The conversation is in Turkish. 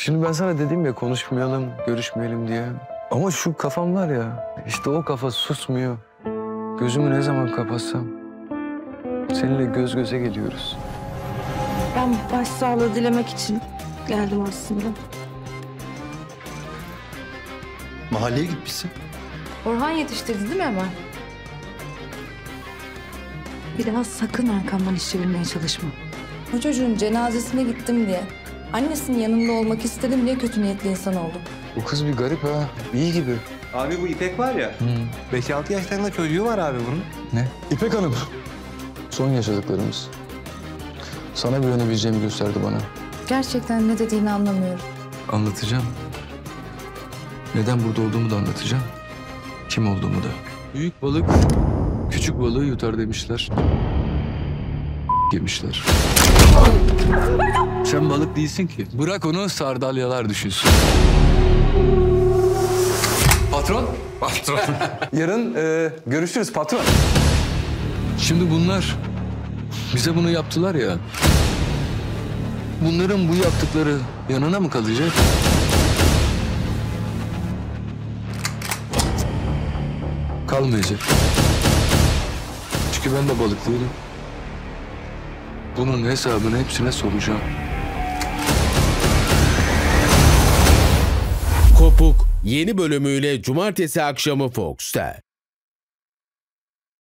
Şimdi ben sana dedim ya konuşmayalım, görüşmeyelim diye. Ama şu kafam var ya, işte o kafa susmuyor. Gözümü ne zaman kapatsam seninle göz göze geliyoruz. Ben başsağlığı dilemek için geldim aslında. Mahalleye gitmişsin. Orhan yetiştirdi değil mi hemen? Bir daha sakın arkamdan iş çevirmeye çalışma. Bu çocuğun cenazesine gittim diye, annesinin yanında olmak istedim diye kötü niyetli insan oldum. Bu kız bir garip ha, iyi gibi. Abi bu İpek var ya. 5-6 yaşlarında çocuğu var abi bunun. Ne? İpek Hanım. Son yaşadıklarımız. Sana güvenebileceğimi gösterdi bana. Gerçekten ne dediğini anlamıyorum. Anlatacağım. Neden burada olduğumu da anlatacağım. Kim olduğumu da. Büyük balık küçük balığı yutar demişler. Yemişler. Sen balık değilsin ki. Bırak onu sardalyalar düşünsün. Patron. Patron. Yarın e, görüşürüz patron. Şimdi bunlar bize bunu yaptılar ya. Bunların bu yaptıkları yanına mı kalacak? Kalmayacak. Çünkü ben de balık değilim. Bunun hesabını hepsine soracağım. Kopuk yeni bölümüyle cumartesi akşamı Fox'ta.